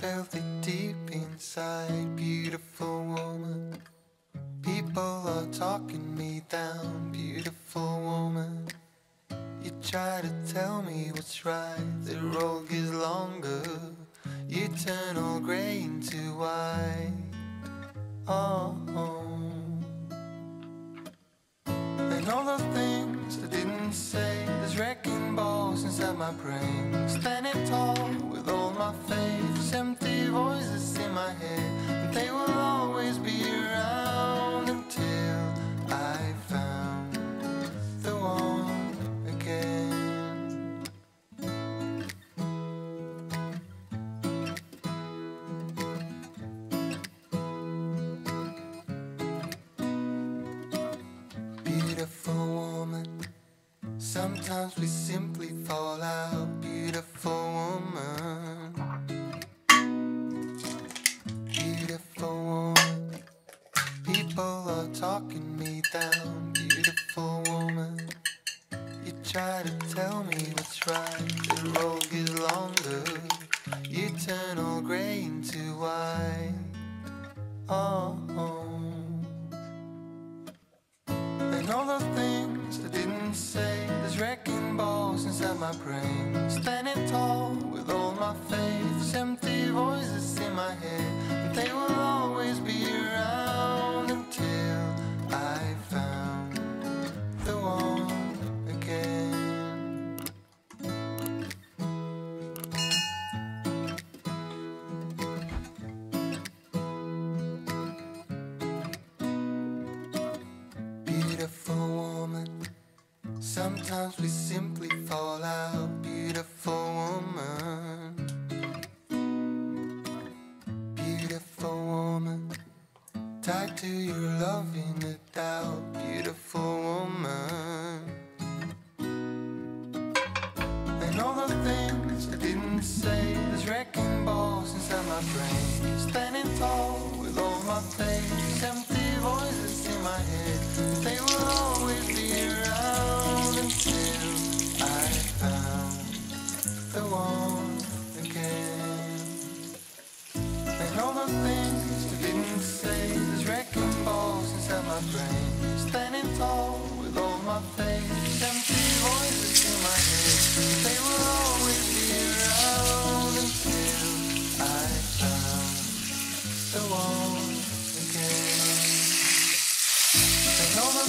felt it deep inside, beautiful woman. People are talking me down, beautiful woman. You try to tell me what's right, the road is longer. You turn all gray into white. Oh, oh. And all the things I didn't say inside my brain. Standing tall with all my faiths, empty voices in my head. They will always be around until I found the one again. Beautiful woman, sometimes we simply to your loving a thousand.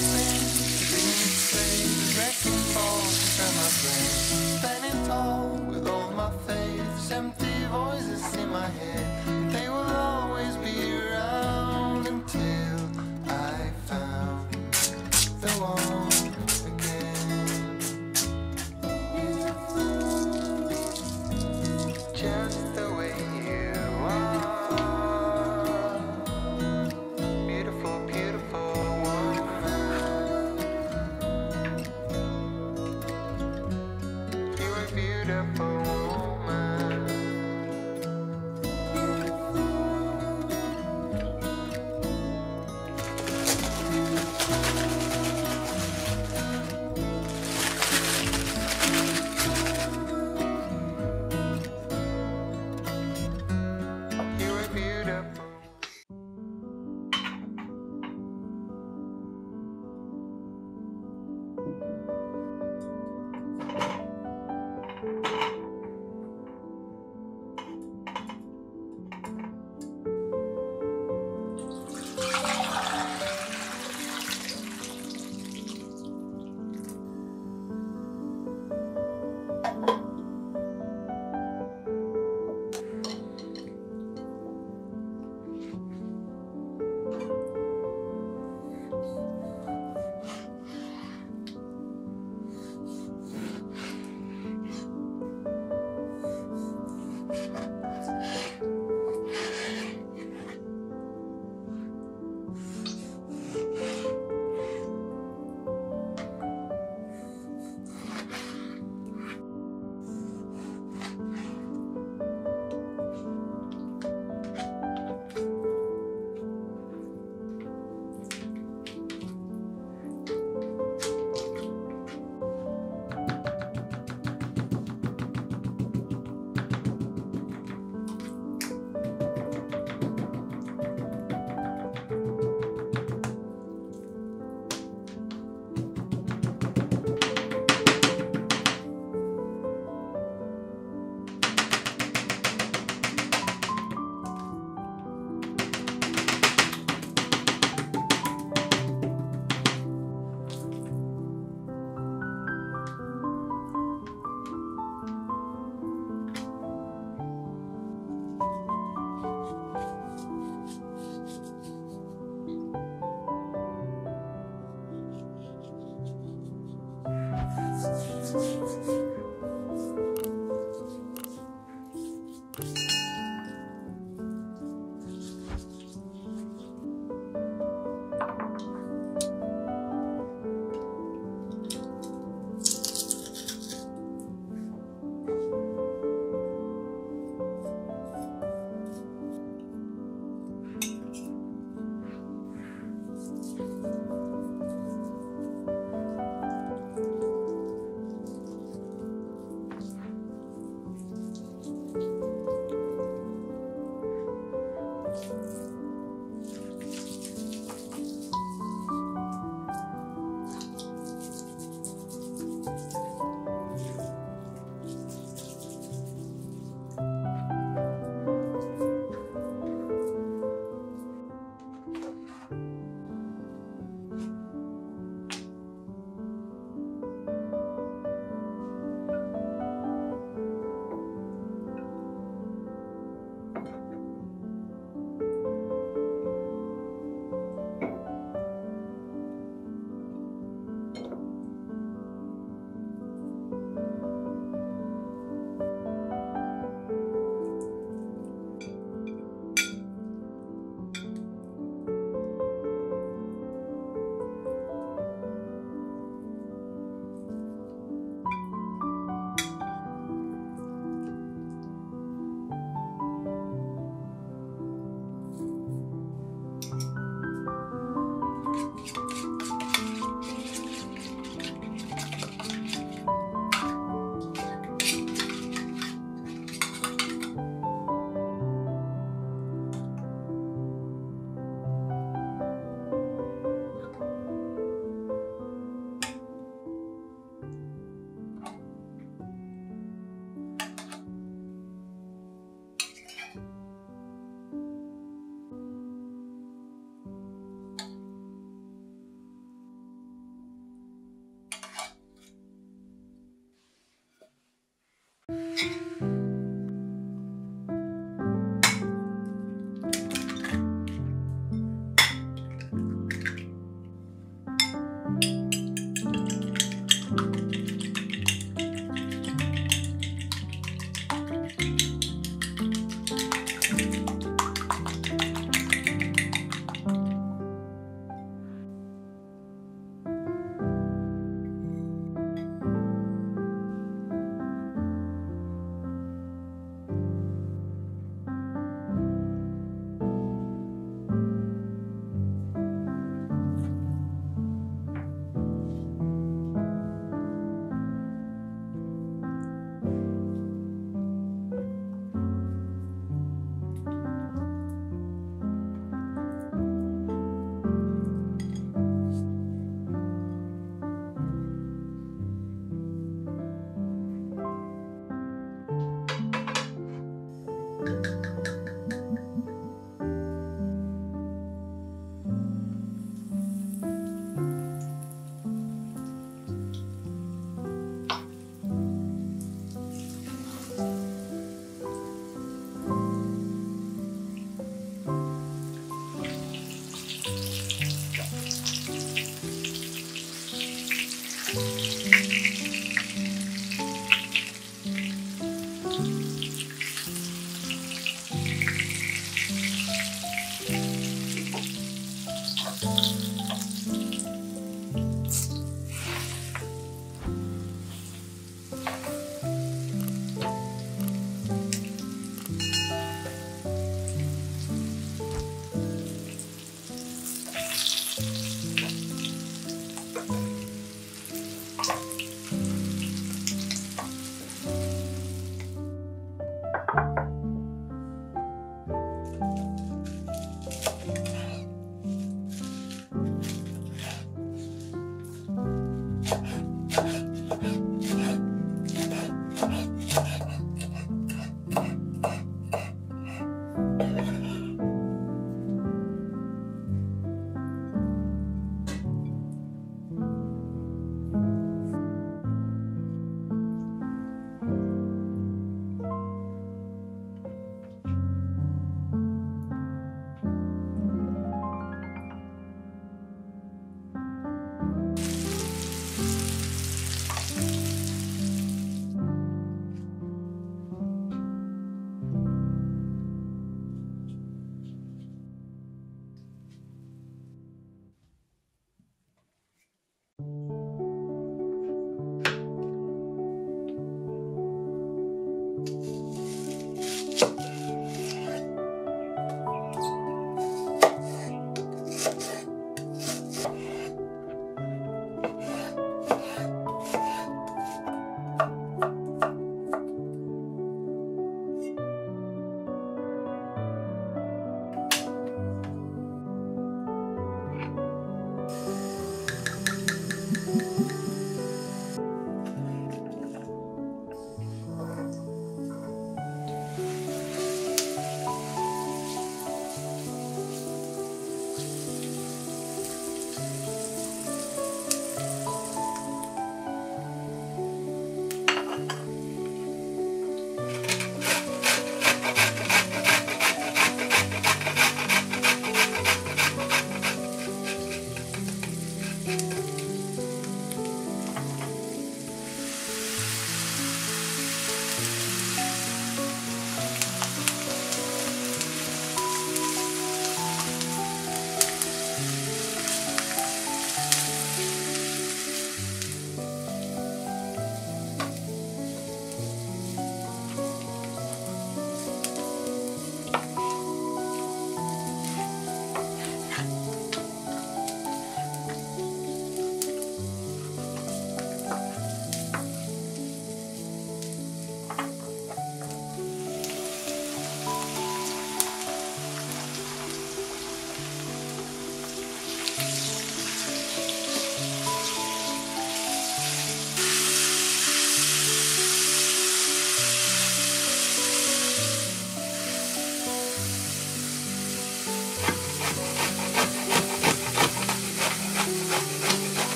Been wrecking balls in my brain.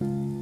Bye.